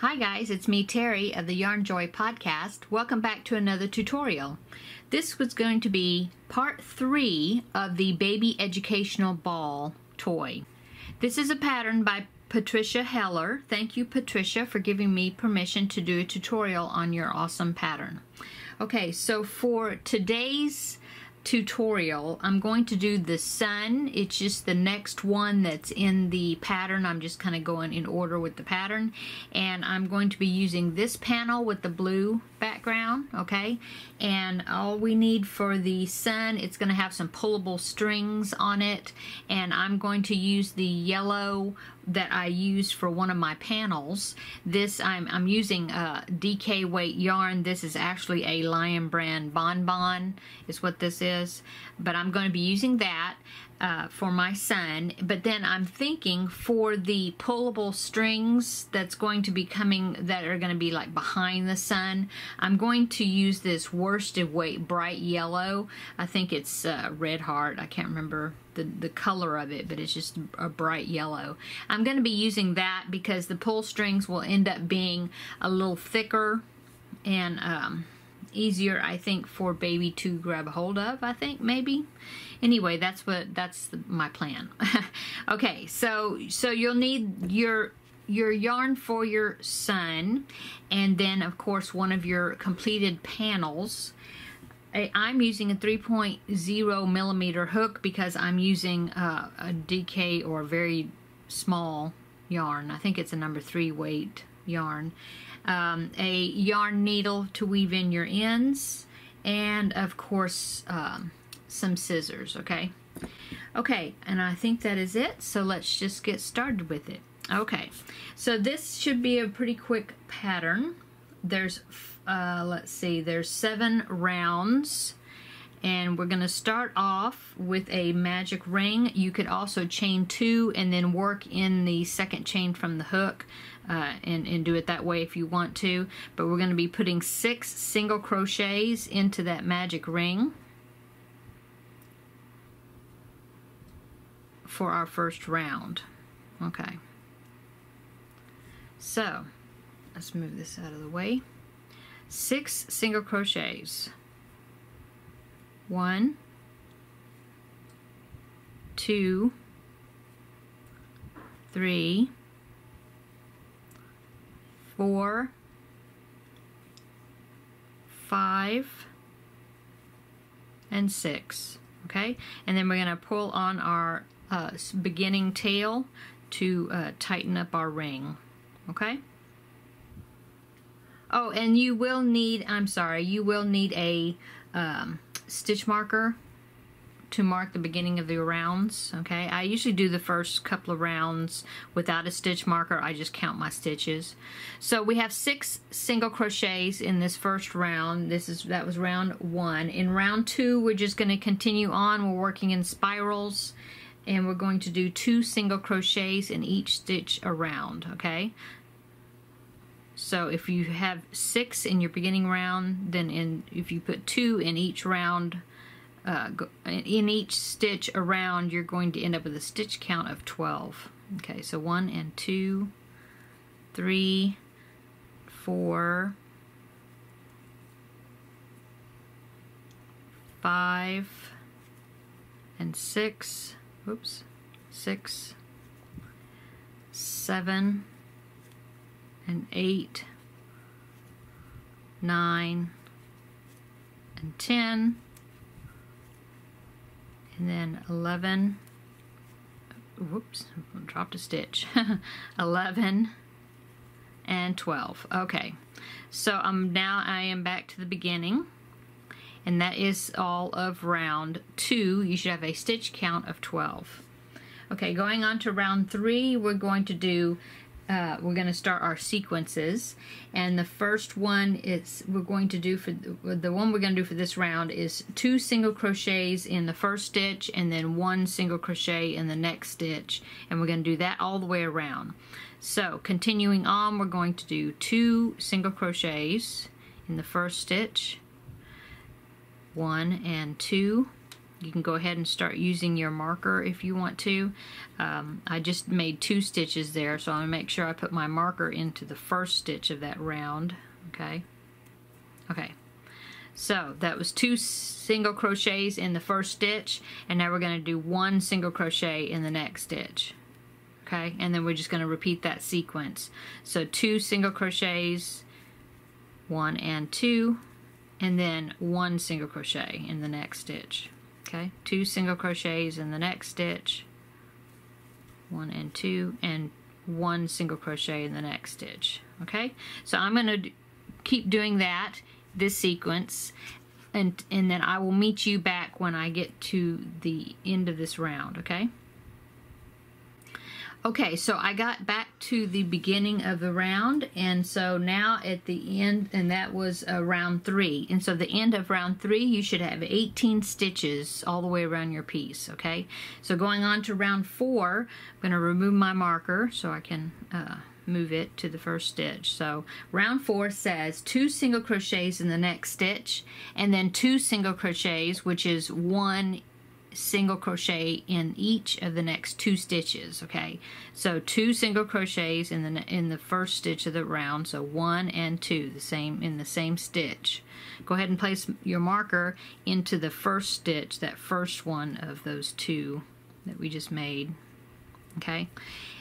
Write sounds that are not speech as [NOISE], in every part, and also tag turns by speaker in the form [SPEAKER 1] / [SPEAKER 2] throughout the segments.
[SPEAKER 1] Hi guys, it's me Terri of the Yarnjoy podcast. Welcome back to another tutorial. This was going to be part three of the baby educational ball toy. This is a pattern by Patricia Heller. Thank you Patricia for giving me permission to do a tutorial on your awesome pattern. Okay, so for today's tutorial. I'm going to do the sun. It's just the next one that's in the pattern. I'm just kind of going in order with the pattern. And I'm going to be using this panel with the blue background, okay? And all we need for the sun, it's going to have some pullable strings on it. And I'm going to use the yellow that I used for one of my panels. This, I'm, I'm using uh, a DK weight yarn. This is actually a Lion Brand Bon Bon is what this is. But I'm going to be using that uh, for my sun. But then I'm thinking for the pullable strings that's going to be coming, that are going to be like behind the sun, I'm going to use this worsted weight bright yellow. I think it's uh, Red Heart. I can't remember the, the color of it, but it's just a bright yellow. I'm going to be using that because the pull strings will end up being a little thicker and um, easier, I think, for baby to grab a hold of, I think, maybe. Anyway, that's what, that's the, my plan. [LAUGHS] okay, so, so you'll need your your yarn for your sun and then of course one of your completed panels I'm using a 3.0 millimeter hook because I'm using uh, a DK or very small yarn. I think it's a number three weight yarn um, a yarn needle to weave in your ends, and of course um, some scissors, okay? Okay, and I think that is it, so let's just get started with it. Okay, so this should be a pretty quick pattern. There's, uh, let's see, there's seven rounds and we're going to start off with a magic ring. You could also chain two and then work in the second chain from the hook uh, and, and do it that way if you want to. But we're going to be putting six single crochets into that magic ring for our first round. Okay. So, let's move this out of the way. Six single crochets. One, two, three, four, five, and six. Okay, and then we're going to pull on our uh, beginning tail to uh, tighten up our ring. Okay. Oh, and you will need, I'm sorry, you will need a um, stitch marker to mark the beginning of the rounds okay I usually do the first couple of rounds without a stitch marker I just count my stitches so we have six single crochets in this first round this is that was round one in round two we're just going to continue on we're working in spirals and we're going to do two single crochets in each stitch around okay so if you have six in your beginning round then in if you put two in each round uh, in each stitch around, you're going to end up with a stitch count of 12. Okay, so one and two, three, four, five, and six, oops, six, seven, and eight, nine, and 10, and then 11 whoops. Dropped a stitch. [LAUGHS] 11 and 12 okay. So um now I am back to the beginning and that is all of round two. You should have a stitch count of 12 okay going on to round three we're going to do uh, we're going to start our sequences. And the first one is we're going to do for the one we're going to do for this round is two single crochets in the first stitch and then one single crochet in the next stitch. And we're going to do that all the way around. So continuing on we're going to do two single crochets in the first stitch one and two You can go ahead and start using your marker if you want to. Um, I just made two stitches there, so I'm going to make sure I put my marker into the first stitch of that round. Okay. Okay. So that was two single crochets in the first stitch, and now we're going to do one single crochet in the next stitch. Okay, and then we're just going to repeat that sequence. So two single crochets, one and two, and then one single crochet in the next stitch. Okay? Two single crochets in the next stitch. One and two and one single crochet in the next stitch. Okay? So I'm going to keep doing that this sequence and and then I will meet you back when I get to the end of this round okay Okay, so I got back to the beginning of the round, and so now at the end, and that was uh, round three. And so the end of round three, you should have 18 stitches all the way around your piece, okay? So going on to round four, I'm going to remove my marker so I can uh, move it to the first stitch. So round four says two single crochets in the next stitch, and then two single crochets, which is one single crochet in each of the next two stitches okay? So two single crochets in the in the first stitch of the round so one and two the same in the same stitch. Go ahead and place your marker into the first stitch that first one of those two that we just made okay?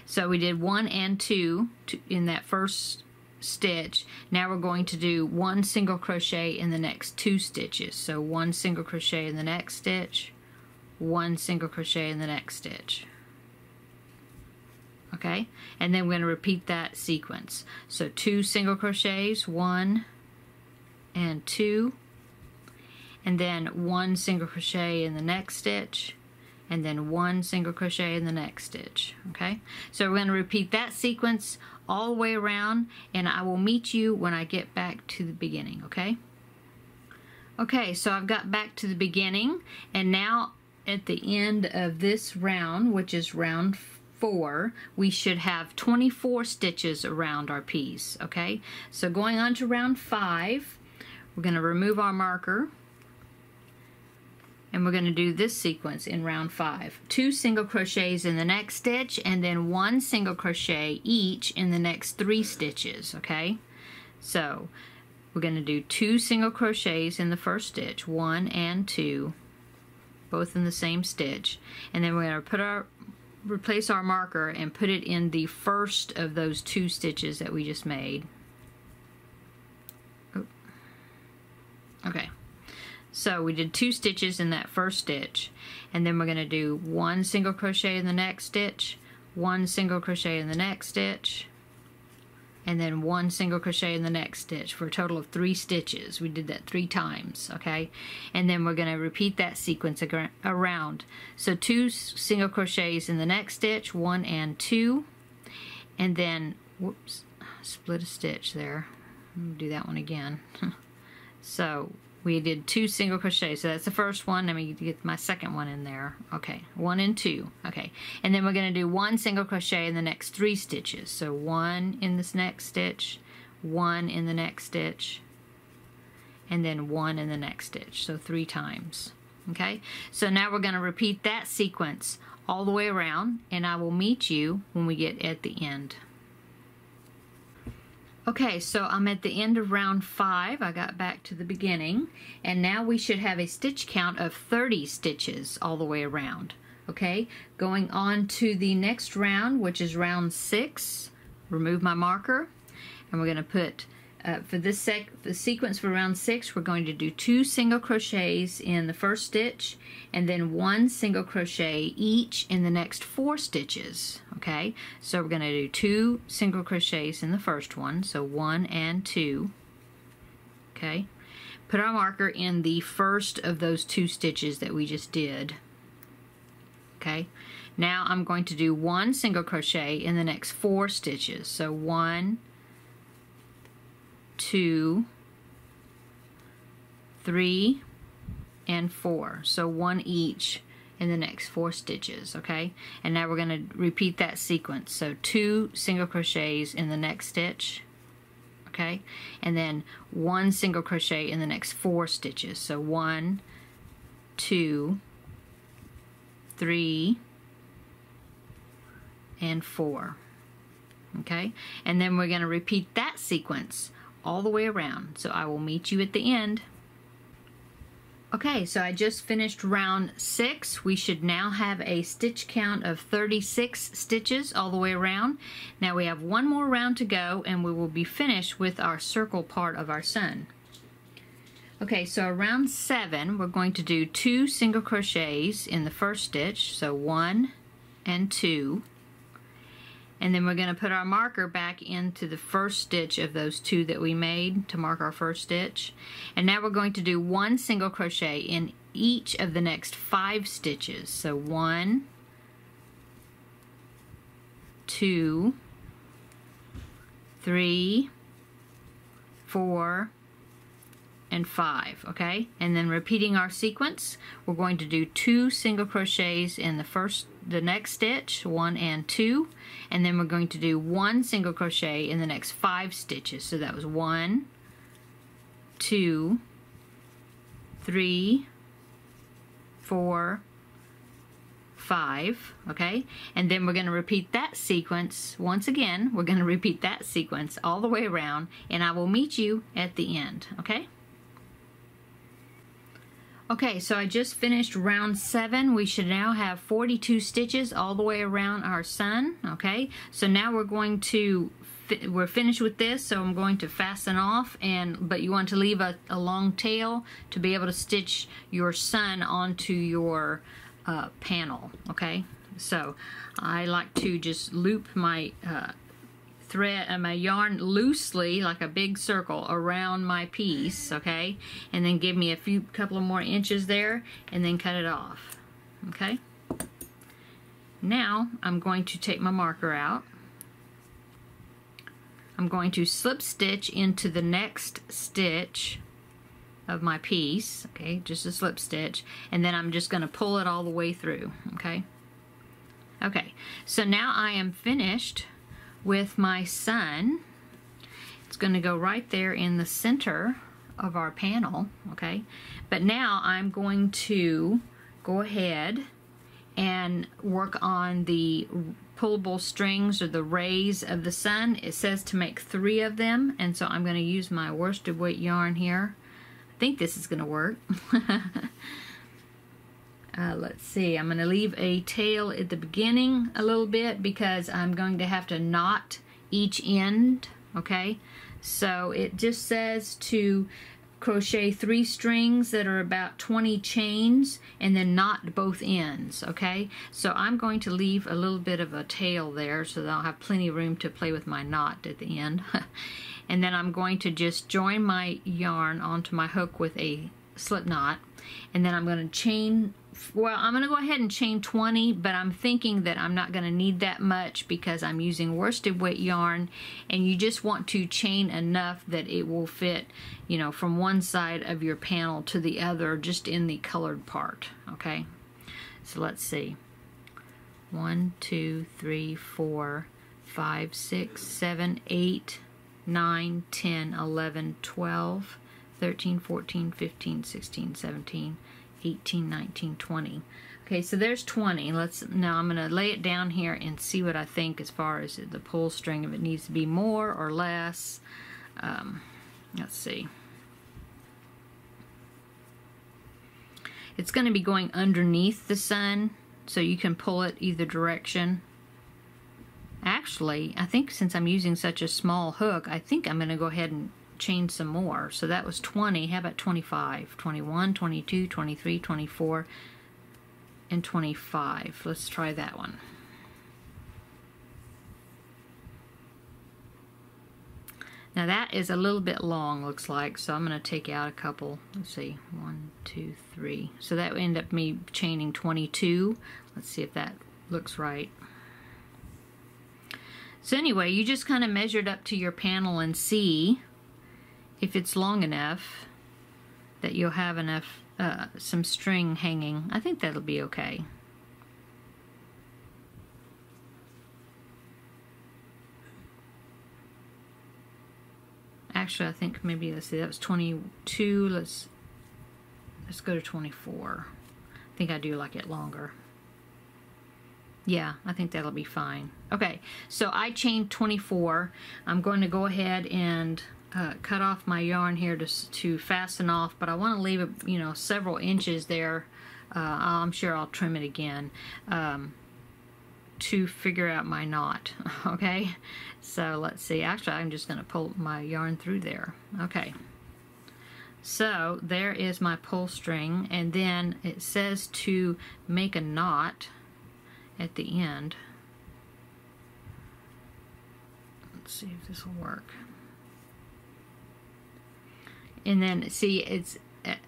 [SPEAKER 1] So we did one and two in that first stitch. Now we're going to do one single crochet in the next two stitches. So one single crochet in the next stitch one single crochet in the next stitch. Okay? And then we're going to repeat that sequence. So two single crochets one and two. And then one single crochet in the next stitch and then one single crochet in the next stitch okay? So we're going to repeat that sequence all the way around and I will meet you when I get back to the beginning okay? Okay so I've got back to the beginning and now at the end of this round, which is round four, we should have 24 stitches around our piece, okay? So going on to round five, we're going to remove our marker and we're going to do this sequence in round five. Two single crochets in the next stitch and then one single crochet each in the next three stitches, okay? So we're going to do two single crochets in the first stitch, one and two, both in the same stitch. And then we're going to put our replace our marker and put it in the first of those two stitches that we just made. Oh. Okay, so we did two stitches in that first stitch and then we're going to do one single crochet in the next stitch, one single crochet in the next stitch, and then one single crochet in the next stitch for a total of three stitches. We did that three times, okay? And then we're going to repeat that sequence around. So two single crochets in the next stitch, one and two, and then, whoops, split a stitch there. do that one again. [LAUGHS] so we did two single crochets. So that's the first one let me get my second one in there. Okay one and two. Okay and then we're going to do one single crochet in the next three stitches. So one in this next stitch one in the next stitch and then one in the next stitch. So three times. Okay so now we're going to repeat that sequence all the way around and I will meet you when we get at the end Okay, so I'm at the end of round five. I got back to the beginning, and now we should have a stitch count of 30 stitches all the way around. Okay, going on to the next round, which is round six. Remove my marker, and we're going to put uh, for this sec the sequence for round six, we're going to do two single crochets in the first stitch and then one single crochet each in the next four stitches. Okay, so we're going to do two single crochets in the first one, so one and two. Okay, put our marker in the first of those two stitches that we just did. Okay, now I'm going to do one single crochet in the next four stitches. So one, two, three, and four. So one each in the next four stitches, okay? And now we're going to repeat that sequence. So two single crochets in the next stitch, okay? And then one single crochet in the next four stitches. So one, two, three, and four. Okay, and then we're going to repeat that sequence all the way around. So I will meet you at the end. Okay, so I just finished round six. We should now have a stitch count of 36 stitches all the way around. Now we have one more round to go and we will be finished with our circle part of our sun. Okay, so around seven, we're going to do two single crochets in the first stitch. So one and two and then we're going to put our marker back into the first stitch of those two that we made to mark our first stitch. And now we're going to do one single crochet in each of the next five stitches. So one two three four and five okay? And then repeating our sequence we're going to do two single crochets in the first the next stitch one and two and then we're going to do one single crochet in the next five stitches. So that was one two three four five okay? And then we're going to repeat that sequence. Once again we're going to repeat that sequence all the way around and I will meet you at the end okay Okay, so I just finished round seven. We should now have 42 stitches all the way around our sun. Okay, so now we're going to we're finished with this so I'm going to fasten off and but you want to leave a, a long tail to be able to stitch your sun onto your uh, panel okay so I like to just loop my uh, thread and my yarn loosely like a big circle around my piece okay? And then give me a few couple of more inches there and then cut it off okay? Now I'm going to take my marker out. I'm going to slip stitch into the next stitch of my piece okay? Just a slip stitch. And then I'm just going to pull it all the way through okay? Okay so now I am finished with my sun. It's going to go right there in the center of our panel, okay? But now I'm going to go ahead and work on the pullable strings or the rays of the sun. It says to make three of them, and so I'm going to use my worsted weight yarn here. I think this is going to work. [LAUGHS] Uh, let's see, I'm going to leave a tail at the beginning a little bit because I'm going to have to knot each end, okay? So it just says to crochet three strings that are about 20 chains and then knot both ends, okay? So I'm going to leave a little bit of a tail there so that I'll have plenty of room to play with my knot at the end. [LAUGHS] and then I'm going to just join my yarn onto my hook with a slip knot and then I'm going to chain well, I'm going to go ahead and chain 20, but I'm thinking that I'm not going to need that much because I'm using worsted weight yarn, and you just want to chain enough that it will fit, you know, from one side of your panel to the other, just in the colored part, okay? So let's see. One, two, three, four, five, six, seven, eight, nine, ten, eleven, twelve, thirteen, fourteen, fifteen, sixteen, seventeen. 18, 19, 20. Okay, so there's 20. Let's Now I'm going to lay it down here and see what I think as far as the pull string, if it needs to be more or less. Um, let's see. It's going to be going underneath the sun, so you can pull it either direction. Actually, I think since I'm using such a small hook, I think I'm going to go ahead and chain some more. So that was 20. How about 25? 21, 22, 23, 24, and 25. Let's try that one. Now that is a little bit long, looks like, so I'm going to take out a couple. Let's see, one, two, three. So that would end up me chaining 22. Let's see if that looks right. So anyway, you just kind of measured up to your panel and see if it's long enough that you'll have enough uh, some string hanging I think that'll be okay actually I think maybe let's see that was 22 let's let's go to 24 I think I do like it longer Yeah, I think that'll be fine. Okay, so I chained 24. I'm going to go ahead and uh, cut off my yarn here to, to fasten off, but I want to leave it, you know, several inches there. Uh, I'm sure I'll trim it again um, to figure out my knot, [LAUGHS] okay? So let's see, actually I'm just going to pull my yarn through there. Okay. So there is my pull string and then it says to make a knot at the end. Let's see if this will work. And then see it's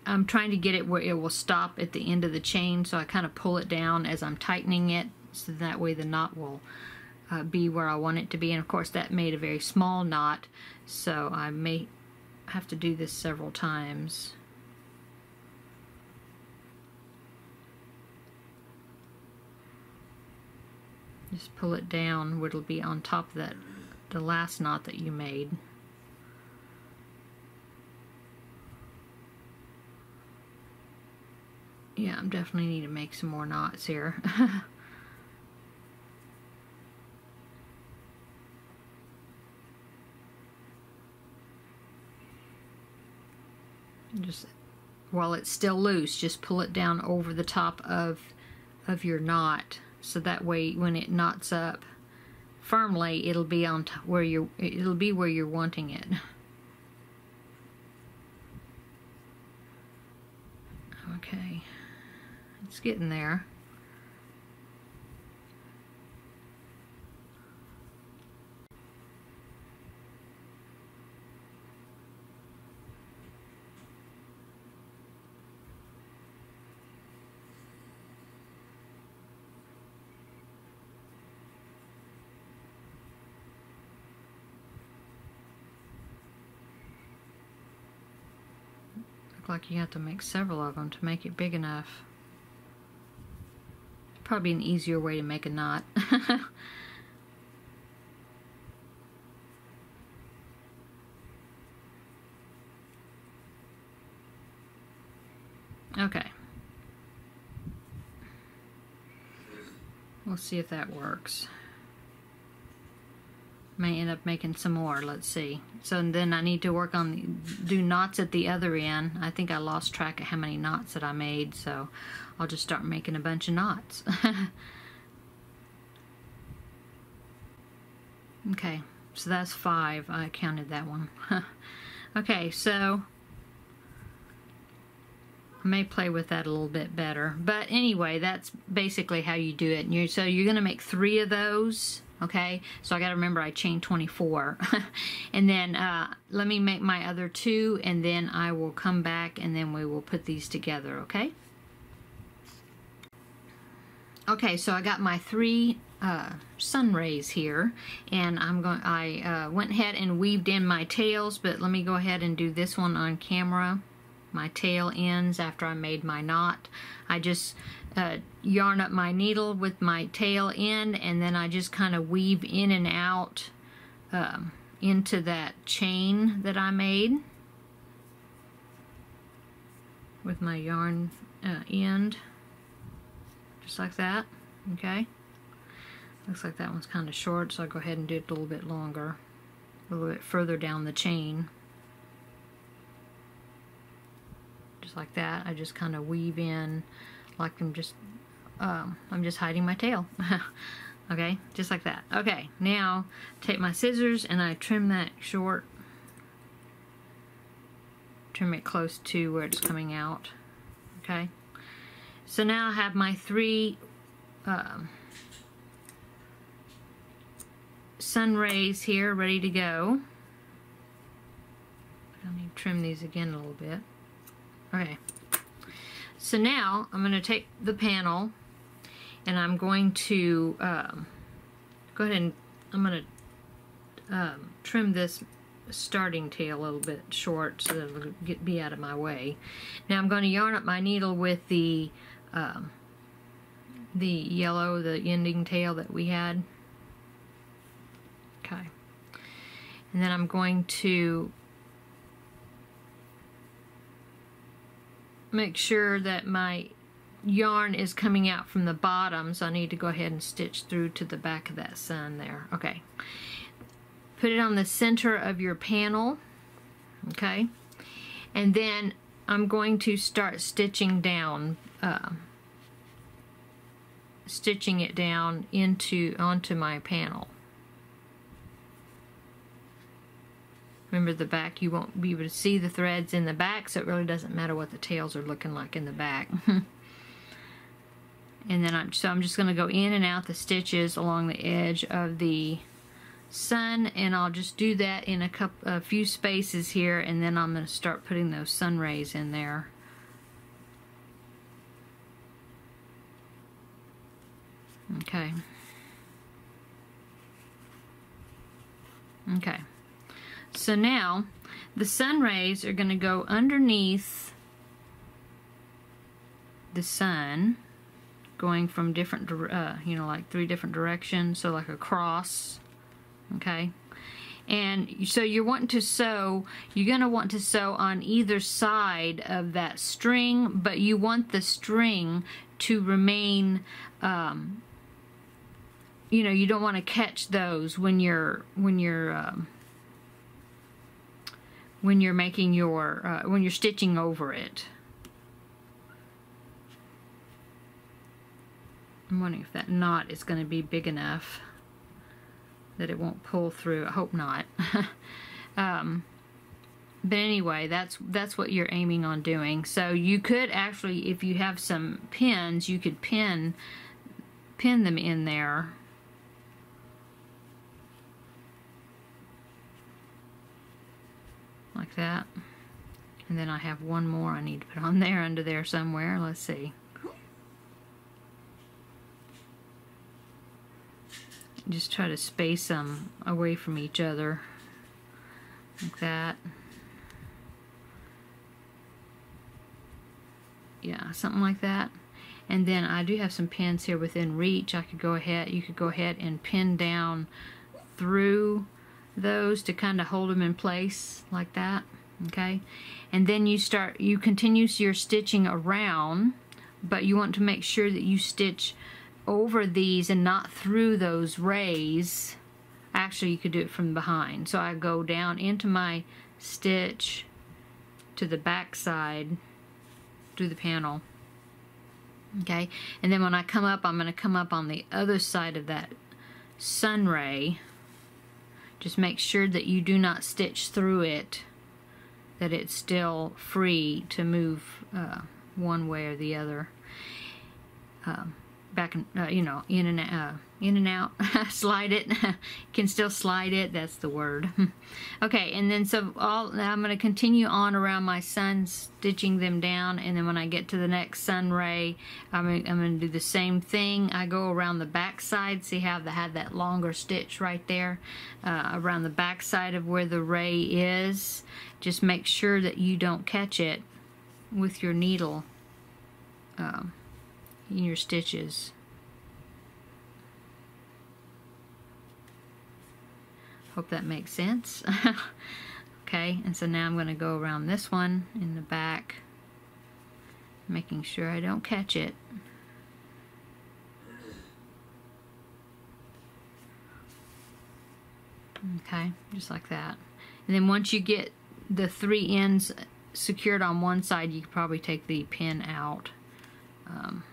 [SPEAKER 1] I'm trying to get it where it will stop at the end of the chain so I kind of pull it down as I'm tightening it so that way the knot will uh, be where I want it to be and of course that made a very small knot so I may have to do this several times. Just pull it down where it'll be on top of that, the last knot that you made. Yeah, I'm definitely need to make some more knots here. [LAUGHS] just while it's still loose just pull it down over the top of of your knot so that way when it knots up firmly it'll be on where you it'll be where you're wanting it [LAUGHS] okay it's getting there like you have to make several of them to make it big enough. Probably an easier way to make a knot. [LAUGHS] okay. We'll see if that works may end up making some more let's see. So then I need to work on do knots at the other end. I think I lost track of how many knots that I made so I'll just start making a bunch of knots. [LAUGHS] Okay so that's five. I counted that one. [LAUGHS] Okay so I may play with that a little bit better. But anyway that's basically how you do it. And you so you're gonna make three of those okay? So I got to remember I chain 24 [LAUGHS] and then uh, let me make my other two and then I will come back and then we will put these together okay? Okay so I got my three uh, sun rays here and I'm going I uh, went ahead and weaved in my tails but let me go ahead and do this one on camera. My tail ends after I made my knot. I just uh, yarn up my needle with my tail end and then I just kind of weave in and out um, into that chain that I made with my yarn uh, end. Just like that okay? Looks like that one's kind of short so I'll go ahead and do it a little bit longer a little bit further down the chain. Just like that I just kind of weave in like I'm just um, I'm just hiding my tail. [LAUGHS] Okay? Just like that. Okay now take my scissors and I trim that short trim it close to where it's coming out. Okay? So now I have my three um, sun rays here ready to go. Let me trim these again a little bit. Okay so now I'm going to take the panel and I'm going to um, go ahead and I'm going to um, trim this starting tail a little bit short so that it'll get, be out of my way. Now I'm going to yarn up my needle with the um, the yellow, the ending tail that we had. Okay. And then I'm going to make sure that my yarn is coming out from the bottom, so I need to go ahead and stitch through to the back of that sun there. Okay. Put it on the center of your panel, okay? And then I'm going to start stitching down, uh, stitching it down into onto my panel. Remember the back, you won't be able to see the threads in the back, so it really doesn't matter what the tails are looking like in the back. Mm-hmm. and then I'm, so I'm just going to go in and out the stitches along the edge of the sun, and I'll just do that in a, couple, a few spaces here, and then I'm going to start putting those sun rays in there. Okay. Okay. So now the sun rays are going to go underneath the sun going from different, uh, you know, like three different directions, so like a cross, okay? And so you're wanting to sew, you're going to want to sew on either side of that string, but you want the string to remain, um, you know, you don't want to catch those when you're, when you're, um, when you're making your, uh, when you're stitching over it. I'm wondering if that knot is going to be big enough that it won't pull through. I hope not. [LAUGHS] um, but anyway, that's that's what you're aiming on doing. So you could actually, if you have some pins, you could pin pin them in there like that. And then I have one more I need to put on [LAUGHS] there under there somewhere. Let's see. Just try to space them away from each other like that. Yeah, something like that. And then I do have some pins here within reach. I could go ahead, you could go ahead and pin down through those to kind of hold them in place like that okay? And then you start you continue your stitching around but you want to make sure that you stitch over these and not through those rays. Actually you could do it from behind. So I go down into my stitch to the back side through the panel okay? And then when I come up I'm going to come up on the other side of that sun ray just make sure that you do not stitch through it, that it's still free to move uh, one way or the other. Um, back and uh, you know in and uh, in and out [LAUGHS] slide it. [LAUGHS] Can still slide it that's the word. [LAUGHS] Okay and then so all I'm going to continue on around my sun stitching them down and then when I get to the next sun ray I'm, I'm going to do the same thing. I go around the back side see how I had that longer stitch right there uh, around the back side of where the ray is. Just make sure that you don't catch it with your needle um, in your stitches. Hope that makes sense. [LAUGHS] okay, and so now I'm going to go around this one in the back, making sure I don't catch it. Okay, just like that. And then once you get the three ends secured on one side, you could probably take the pin out. Um,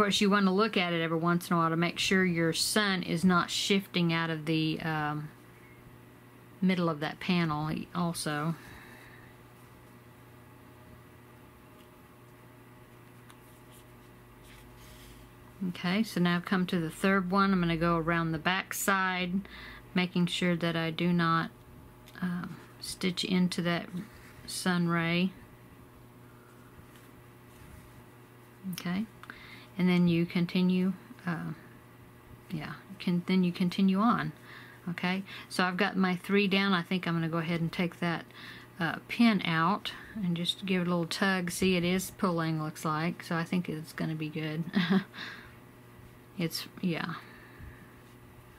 [SPEAKER 1] course, you want to look at it every once in a while to make sure your sun is not shifting out of the um, middle of that panel also. Okay, so now I've come to the third one. I'm going to go around the back side, making sure that I do not uh, stitch into that sun ray. Okay and then you continue uh, yeah can then you continue on okay? So I've got my three down. I think I'm gonna go ahead and take that uh, pin out and just give it a little tug see it is pulling looks like. So I think it's gonna be good. [LAUGHS] It's yeah.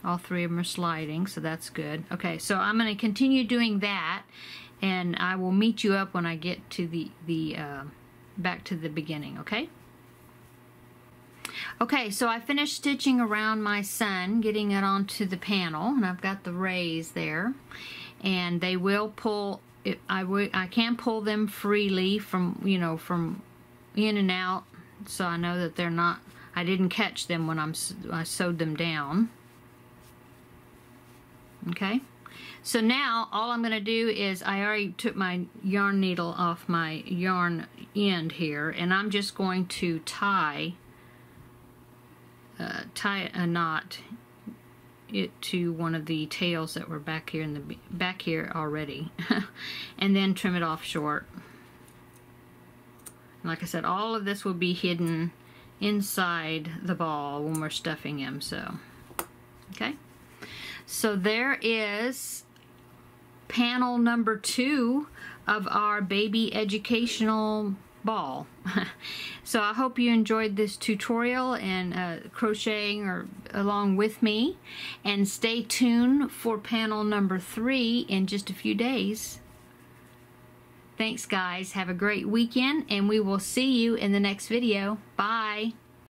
[SPEAKER 1] All three of them are sliding so that's good. Okay so I'm going to continue doing that and I will meet you up when I get to the, the uh, back to the beginning, okay? Okay, so I finished stitching around my sun, getting it onto the panel, and I've got the rays there. And they will pull, it, I, I can pull them freely from, you know, from in and out, so I know that they're not, I didn't catch them when I'm, I sewed them down. Okay, so now all I'm going to do is I already took my yarn needle off my yarn end here, and I'm just going to tie uh, tie a knot it to one of the tails that were back here in the back here already [LAUGHS] and then trim it off short. Like I said all of this will be hidden inside the ball when we're stuffing him so okay? So there is panel number two of our baby educational ball. [LAUGHS] so I hope you enjoyed this tutorial and uh, crocheting or along with me and stay tuned for panel number three in just a few days. Thanks guys. Have a great weekend and we will see you in the next video. Bye.